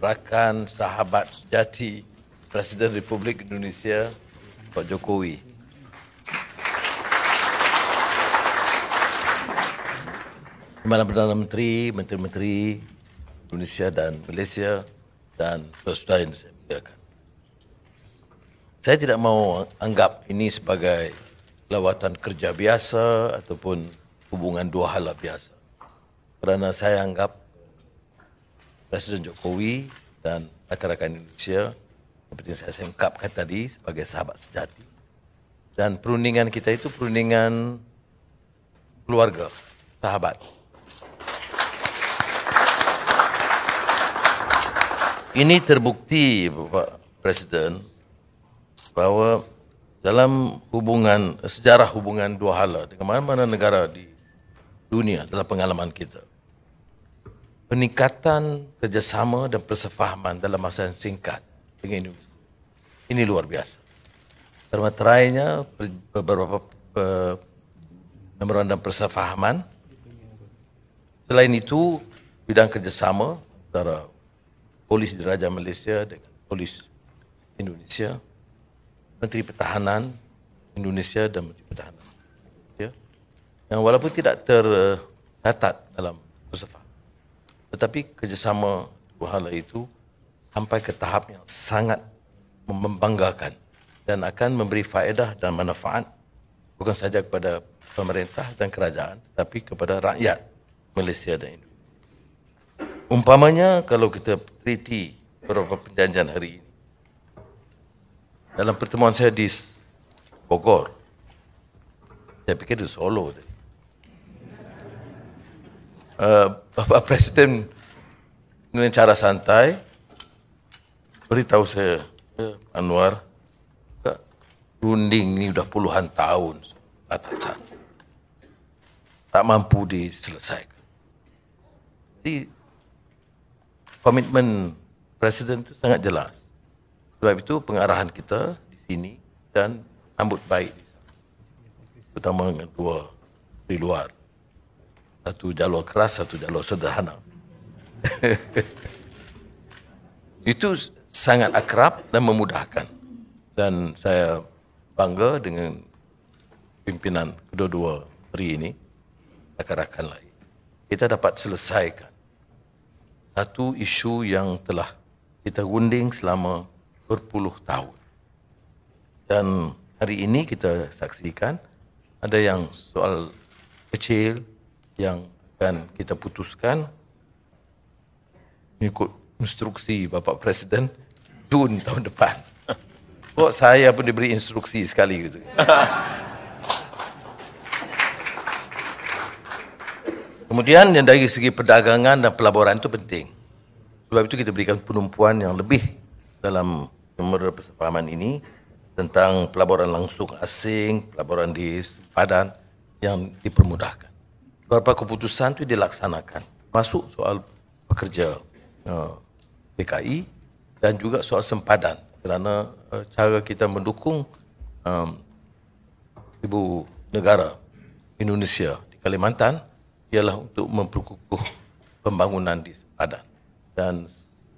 rakan sahabat sejati Presiden Republik Indonesia Pak Jokowi. Kepala Perdana Menteri, Menteri-Menteri Indonesia dan Malaysia dan saudara yang saya muliakan. Saya tidak mau anggap ini sebagai lawatan kerja biasa ataupun hubungan dua hala biasa. Kerana saya anggap Presiden Jokowi dan rakan-rakan Indonesia seperti yang saya sengkapkan tadi sebagai sahabat sejati. Dan perundingan kita itu perundingan keluarga, sahabat. Ini terbukti Bapak Presiden bahawa dalam hubungan sejarah hubungan dua hala dengan mana-mana negara di dunia dalam pengalaman kita peningkatan kerjasama dan persefahaman dalam masa yang singkat dengan Indonesia ini luar biasa termaterainya beberapa memorandum persefahaman selain itu bidang kerjasama antara polis diraja Malaysia dengan polis Indonesia, Menteri Pertahanan Indonesia dan Menteri Pertahanan. Ya. Yang walaupun tidak tercatat dalam Persefah, tetapi kerjasama dua hal itu sampai ke tahap yang sangat membanggakan dan akan memberi faedah dan manfaat bukan saja kepada pemerintah dan kerajaan tetapi kepada rakyat Malaysia dan Indonesia. Umpamanya kalau kita teliti beberapa perjanjian hari ini. Dalam pertemuan saya di Bogor, saya fikir di Solo tadi. Uh, Bapak Presiden dengan cara santai beritahu saya, eh, Anwar, runding ini sudah puluhan tahun batasan. Tak mampu diselesaikan. Jadi komitmen presiden itu sangat jelas. Sebab itu pengarahan kita di sini dan sambut baik di sana. Terutama dengan dua di luar. Satu jalur keras, satu jalur sederhana. itu sangat akrab dan memudahkan. Dan saya bangga dengan pimpinan kedua-dua hari ini, rakan-rakan lain. Kita dapat selesaikan satu isu yang telah kita gunding selama berpuluh tahun. Dan hari ini kita saksikan ada yang soal kecil yang akan kita putuskan mengikut instruksi Bapak Presiden Jun tahun depan. Kok saya pun diberi instruksi sekali gitu. Kemudian yang dari segi perdagangan dan pelaburan itu penting. Sebab itu kita berikan penumpuan yang lebih dalam nomor persefahaman ini tentang pelaburan langsung asing, pelaburan di sempadan yang dipermudahkan. Beberapa keputusan itu dilaksanakan. Masuk soal pekerja PKI dan juga soal sempadan kerana uh, cara kita mendukung um, ibu negara Indonesia di Kalimantan ialah untuk memperkukuh pembangunan di sempadan. Dan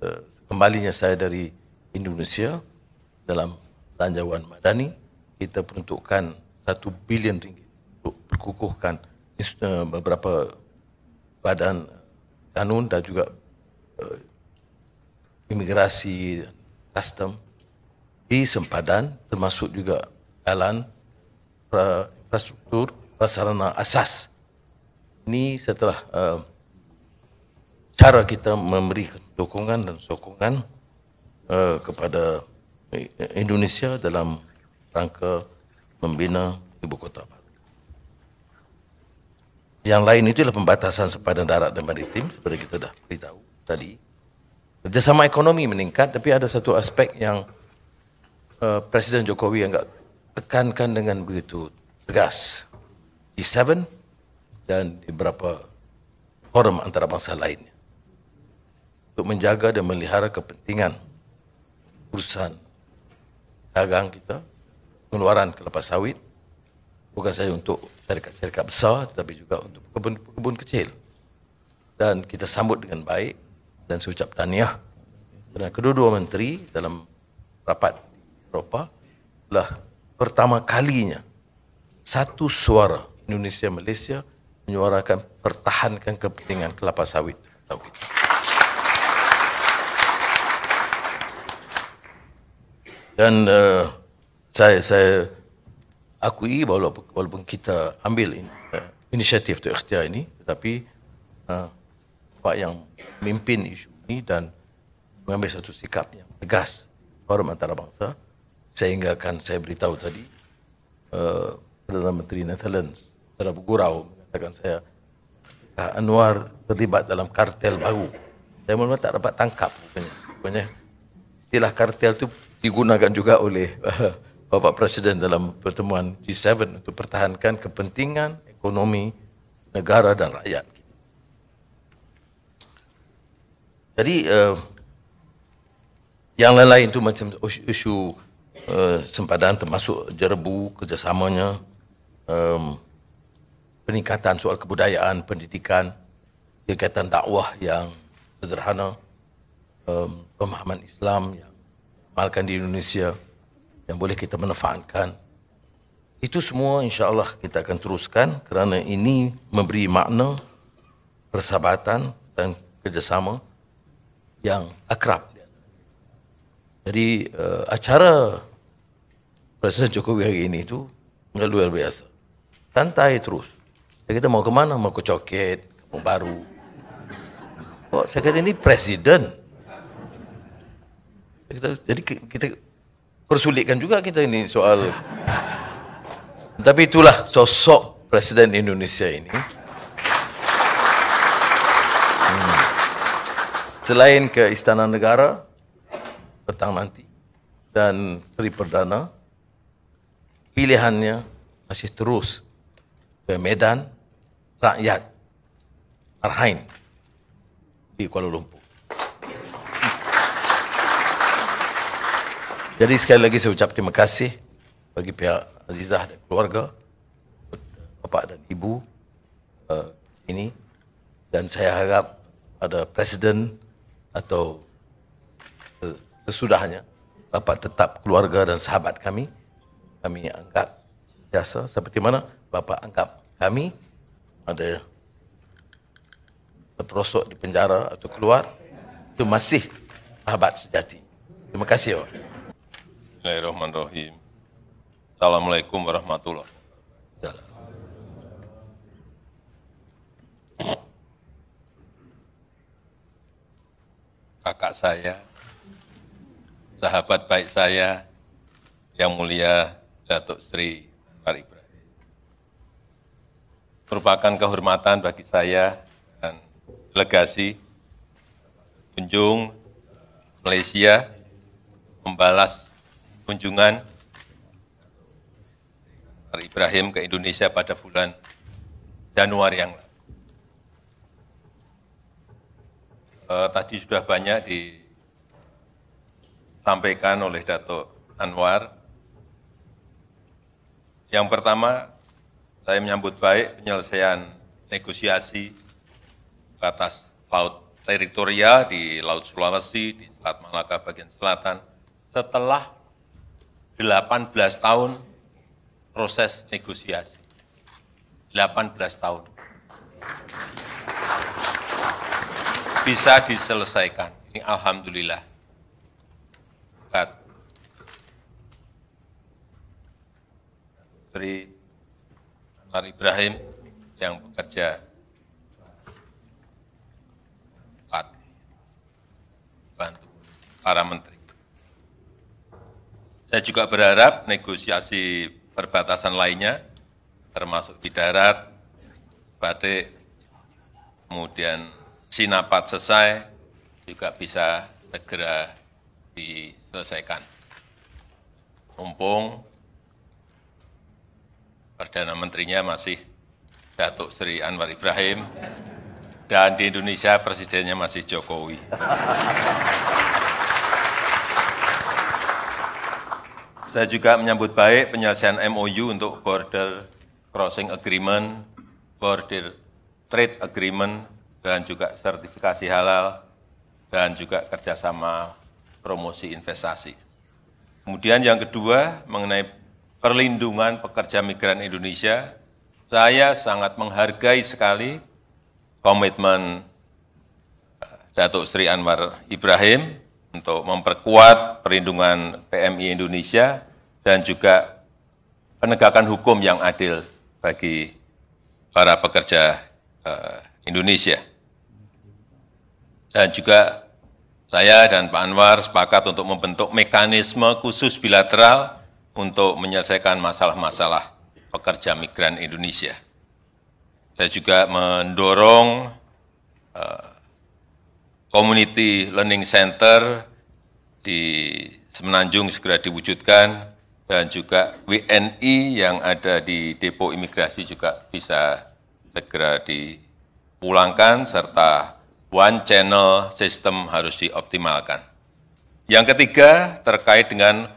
uh, kembalinya saya dari Indonesia dalam belanjawan madani, kita peruntukkan satu bilion ringgit untuk perkukuhkan uh, beberapa badan kanun dan juga uh, imigrasi custom di sempadan termasuk juga jalan infrastruktur prasarana asas ini setelah uh, cara kita memberi dukungan dan sokongan uh, kepada Indonesia dalam rangka membina ibu kota baru. Yang lain itu adalah pembatasan sepadan darat dan maritim seperti kita dah beritahu tadi. Kerjasama ekonomi meningkat tapi ada satu aspek yang uh, Presiden Jokowi agak tekankan dengan begitu tegas. G7 dan di beberapa forum antarabangsa lainnya untuk menjaga dan melihara kepentingan urusan dagang kita, pengeluaran kelapa sawit, bukan saja untuk syarikat-syarikat besar tetapi juga untuk kebun-kebun kecil. Dan kita sambut dengan baik dan saya ucap tahniah dan kedua-dua menteri dalam rapat Eropah adalah pertama kalinya satu suara Indonesia Malaysia menyuarakan pertahankan kepentingan kelapa sawit sawit. Dan uh, saya saya akui walaupun, walaupun kita ambil uh, inisiatif untuk ikhtiar ini tetapi uh, Pak yang memimpin isu ini dan mengambil satu sikap yang tegas forum antarabangsa sehingga akan saya beritahu tadi uh, Perdana Menteri Netherlands telah bergurau mengatakan saya Anwar terlibat dalam kartel baru. Saya mula tak dapat tangkap rupanya. Rupanya istilah kartel itu digunakan juga oleh uh, Bapak Presiden dalam pertemuan G7 untuk pertahankan kepentingan ekonomi negara dan rakyat. Jadi uh, yang lain-lain itu macam isu uh, sempadan termasuk jerbu kerjasamanya um, peningkatan soal kebudayaan, pendidikan, kegiatan dakwah yang sederhana, um, pemahaman Islam yang diamalkan di Indonesia yang boleh kita manfaatkan. Itu semua insya-Allah kita akan teruskan kerana ini memberi makna persahabatan dan kerjasama yang akrab. Jadi uh, acara Presiden Jokowi hari ini itu luar biasa. Santai terus. Kita mau ke mana? Mau ke Coket, Kampung Baru. Oh, saya kata ini presiden. Kita, jadi kita persulitkan juga kita ini soal. Tapi itulah sosok presiden Indonesia ini. Hmm. Selain ke Istana Negara petang nanti dan Sri Perdana, pilihannya masih terus ke Medan, rakyat Arhain di Kuala Lumpur. Jadi sekali lagi saya ucap terima kasih bagi pihak Azizah dan keluarga, bapa dan ibu uh, ini dan saya harap ada presiden atau sesudahnya bapa tetap keluarga dan sahabat kami kami anggap biasa seperti mana bapa anggap kami ada terperosok di penjara atau keluar itu masih sahabat sejati. Terima kasih. Pak. Bismillahirrahmanirrahim. Assalamualaikum warahmatullahi wabarakatuh. Kakak saya, sahabat baik saya, yang mulia Datuk Sri Anwar merupakan kehormatan bagi saya dan delegasi kunjung Malaysia membalas kunjungan Ibrahim ke Indonesia pada bulan Januari yang lalu. Eh, tadi sudah banyak disampaikan oleh Datuk Anwar. Yang pertama, saya menyambut baik penyelesaian negosiasi batas laut teritorial di Laut Sulawesi, di Selat Malaka bagian selatan, setelah 18 tahun proses negosiasi. 18 tahun. Bisa diselesaikan. Ini Alhamdulillah. Sri Anwar Ibrahim yang bekerja bantu para menteri. Saya juga berharap negosiasi perbatasan lainnya, termasuk di darat, Badik, kemudian Sinapat selesai, juga bisa segera diselesaikan. Mumpung Perdana Menterinya masih Datuk Sri Anwar Ibrahim, dan di Indonesia presidennya masih Jokowi. Saya juga menyambut baik penyelesaian MOU untuk border crossing agreement, border trade agreement, dan juga sertifikasi halal, dan juga kerjasama promosi investasi. Kemudian yang kedua mengenai perlindungan pekerja migran Indonesia, saya sangat menghargai sekali komitmen eh, Datuk Sri Anwar Ibrahim untuk memperkuat perlindungan PMI Indonesia dan juga penegakan hukum yang adil bagi para pekerja uh, Indonesia. Dan juga saya dan Pak Anwar sepakat untuk membentuk mekanisme khusus bilateral untuk menyelesaikan masalah-masalah pekerja migran Indonesia. Saya juga mendorong uh, community learning center di Semenanjung segera diwujudkan dan juga WNI yang ada di depo imigrasi juga bisa segera dipulangkan serta one channel system harus dioptimalkan. Yang ketiga terkait dengan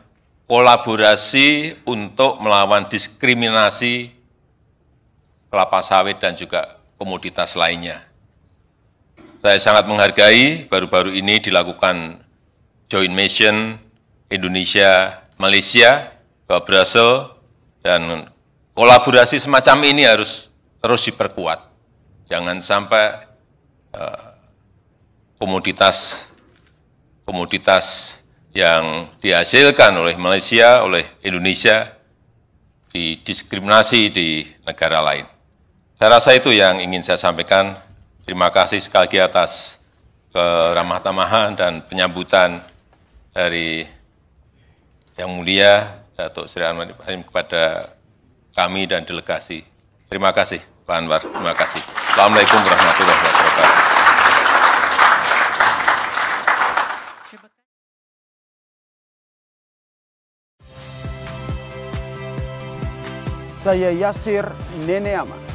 kolaborasi untuk melawan diskriminasi kelapa sawit dan juga komoditas lainnya. Saya sangat menghargai baru-baru ini dilakukan joint mission Indonesia Malaysia ke Brussels dan kolaborasi semacam ini harus terus diperkuat. Jangan sampai uh, komoditas komoditas yang dihasilkan oleh Malaysia, oleh Indonesia didiskriminasi di negara lain. Saya rasa itu yang ingin saya sampaikan. Terima kasih sekali lagi atas keramah tamahan dan penyambutan dari Yang Mulia Datuk Sri Anwar Ibrahim kepada kami dan delegasi. Terima kasih Pak Anwar, terima kasih. Assalamualaikum warahmatullahi wabarakatuh. Saya Yasir Neneama.